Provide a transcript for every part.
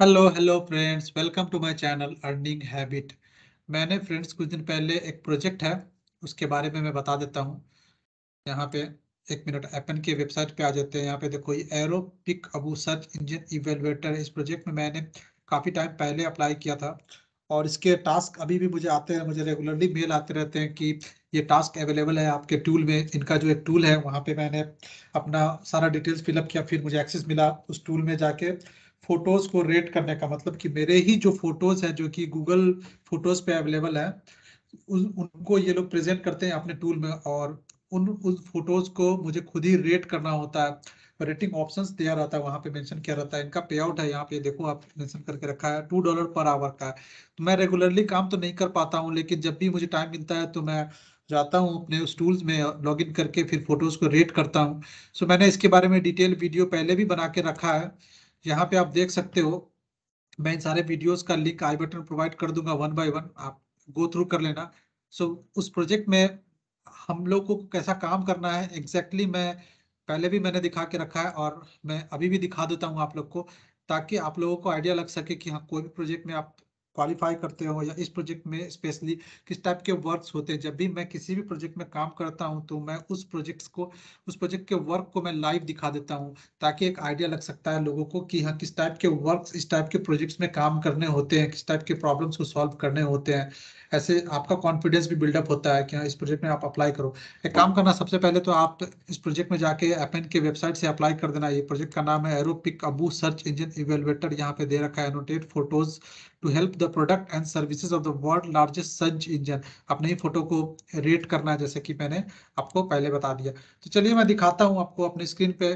Hello hello friends welcome to my channel earning habit मैंने friends कुछ दिन पहले एक प्रोजेक्ट है, उसके बारे में मैं बता देता हूँ। यहाँ पे एक मिनट एपन के वेबसाइट पे आ जाते हैं। यहाँ पे देखो, ये एरो पिक अबू सर्च इंजन इवेलुएटर इस प्रोजेक्ट में मैंने काफ़ी टाइम पहले अप्लाई किया था। और इसके टास्क अभी भी मुझे आते हैं, मुझे रेगुलरली मेल आते रहते हैं कि ये टास्क अवेलेबल है आपके टूल में। इनका जो एक टूल है, वहाँ पे मैंने अपना सारा डिटेल्स फिलअप किया, फिर मुझे एक्सेस मिला उस टूल में जाके। फ़ोटोज़ को रेट करने का मतलब कि मेरे ही जो फ़ोटोज़ हैं जो कि गूगल फ़ोटोज़ पे अवेलेबल है उन, उनको ये लोग प्रेजेंट करते हैं अपने टूल में और उन उन फ़ोटोज़ को मुझे खुद ही रेट करना होता है। रेटिंग ऑप्शंस दिया रहता है वहाँ पे मेंशन किया रहता है। इनका पे आउट है यहाँ पे देखो आप मेंशन करके रखा है टू डॉलर पर आवर का तो मैं रेगुलरली काम तो नहीं कर पाता हूँ लेकिन जब भी मुझे टाइम मिलता है तो मैं जाता हूँ अपने उस टूल्स में लॉग इन करके फिर फ़ोटोज़ को रेट करता हूँ। सो मैंने इसके बारे में डिटेल वीडियो पहले भी बना के रखा है। यहाँ पे आप देख सकते हो मैं इन सारे वीडियोस का लिंक आई बटन प्रोवाइड कर दूँगा वन बाय वन आप गो थ्रू कर लेना। सो so, उस प्रोजेक्ट में हम लोग को कैसा काम करना है एग्जैक्टली exactly मैं पहले भी मैंने दिखा के रखा है और मैं अभी भी दिखा देता हूँ आप लोग को ताकि आप लोगों को आइडिया लग सके कि हाँ कोई भी प्रोजेक्ट में आप क्वालिफाई करते हो या इस प्रोजेक्ट में स्पेशली किस टाइप के वर्क्स होते हैं? जब भी मैं किसी भी प्रोजेक्ट में काम करता हूँ तो मैं उस प्रोजेक्ट्स को, उस प्रोजेक्ट के वर्क को मैं लाइव दिखा देता हूँ, ताकि एक आइडिया लग सकता है लोगों को कि हाँ किस टाइप के वर्क इस टाइप के प्रोजेक्ट्स में काम करने होते हैं, किस टाइप के प्रॉब्लम्स को सॉल्व करने होते हैं। ऐसे आपका कॉन्फिडेंस भी बिल्डअप होता है कि हाँ इस प्रोजेक्ट में आप अप्लाई करो। एक काम करना, सबसे पहले तो आप इस प्रोजेक्ट में जाके एपन के वेबसाइट से अप्लाई कर देना। ये प्रोजेक्ट का नाम है एरोपिक अबू सर्च इंजन इवेलुएटर यहाँ पे दे रखा है annotate photos to help the product and services of the world largest search engine अपने ही फ़ोटो को रेट करना है, जैसे कि मैंने आपको पहले बता दिया। तो चलिए मैं दिखाता हूँ आपको अपने स्क्रीन पे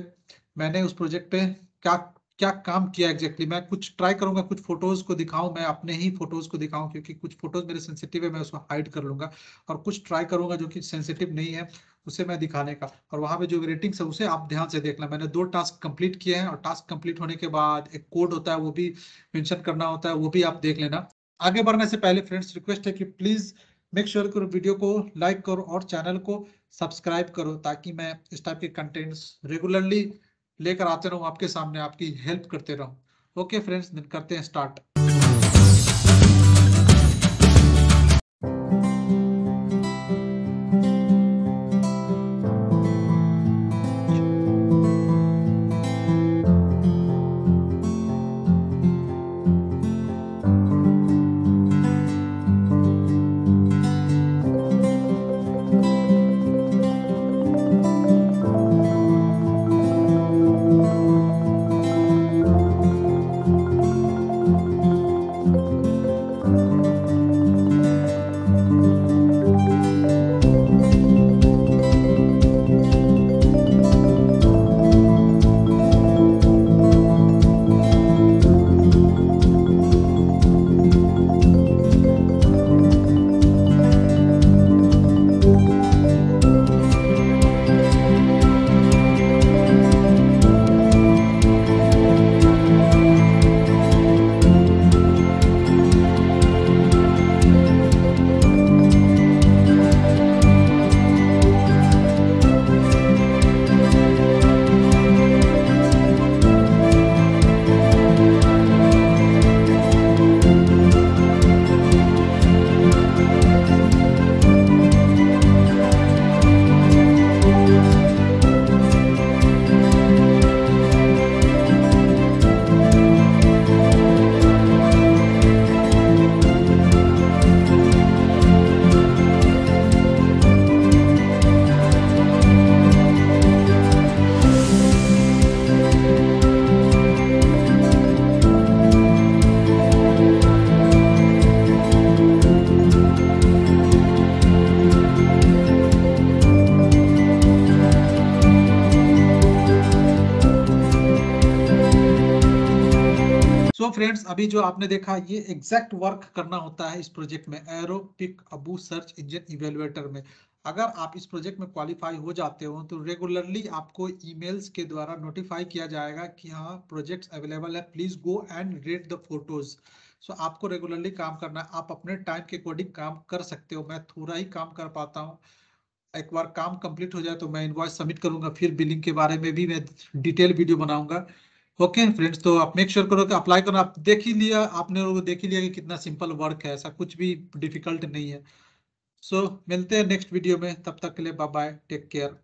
मैंने उस प्रोजेक्ट पे क्या क्या काम किया एग्जैक्टली exactly? मैं कुछ ट्राई करूँगा, कुछ फ़ोटोज़ को दिखाऊँ, मैं अपने ही फ़ोटोज़ को दिखाऊँ, क्योंकि कुछ फ़ोटोज़ मेरे सेंसिटिव है, मैं उसको हाइड कर लूँगा। और कुछ ट्राई करूँगा जो कि सेंसिटिव नहीं है। उसे मैं दिखाने का। और वहाँ पे जो रेटिंग्स है, उसे आप ध्यान से देखना मैंने दो टास्क कंप्लीट किए हैं और टास्क कंप्लीट होने के बाद एक कोड होता है, वो भी मेंशन करना होता है, वो भी आप देख लेना। आगे बढ़ने से पहले फ्रेंड्स रिक्वेस्ट है कि प्लीज़ मेक श्योर करो वीडियो को लाइक करो और चैनल को सब्सक्राइब करो ताकि मैं इस टाइप के कंटेंट्स रेगुलरली लेकर आते रहूँ, आपके सामने आपकी हेल्प करते रहूँ। ओके फ्रेंड्स करते हैं स्टार्ट फ्रेंड्स अभी जो आपने देखा, ये एग्जैक्ट वर्क करना होता है इस प्रोजेक्ट में एरो पिक अबू सर्च इंजन इवेलुएटर में। अगर आप इस प्रोजेक्ट में क्वालिफाई हो जाते हो तो रेगुलरली आपको ईमेल्स के द्वारा नोटिफाई किया जाएगा कि हाँ प्रोजेक्ट्स अवेलेबल है please go and read the photos so आपको रेगुलरली काम करना है। आप अपने टाइम के अकॉर्डिंग काम कर सकते हो। मैं थोड़ा ही काम कर पाता हूँ। एक बार काम कंप्लीट हो जाए तो मैं इनवॉइस सबमिट करूँगा। फिर बिलिंग के बारे में भी मैं डिटेल वीडियो बनाऊँगा। ओके फ्रेंड्स तो आप मेक श्योर करो कि अप्लाई करो। आप देख ही लिया आपने लोगों देख ही लिया कि कितना सिंपल वर्क है ऐसा कुछ भी डिफ़िकल्ट नहीं है। सो so, मिलते हैं नेक्स्ट वीडियो में। तब तक के लिए बाय बाय टेक केयर